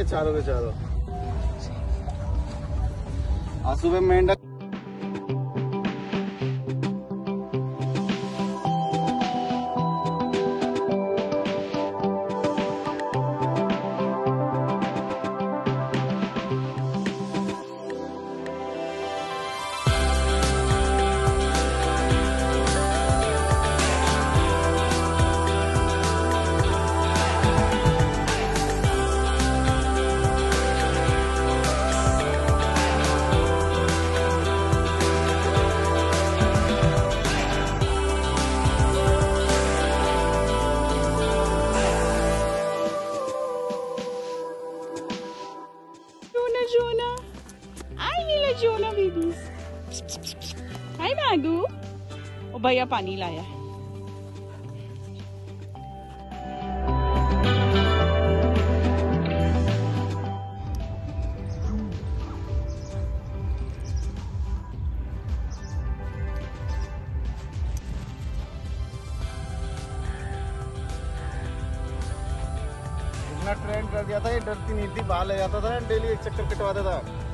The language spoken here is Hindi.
गए चारों के चारों। आज सुबह मेंढक Lila Jonah. Hi, Lila Jonah, babies. Hi, Magu. O, baya pani laya. इतना ट्रेंड कर दिया था, ये डरती नहीं थी, बाहर ले जाता था, डेली एक चक्कर कटवाता देता।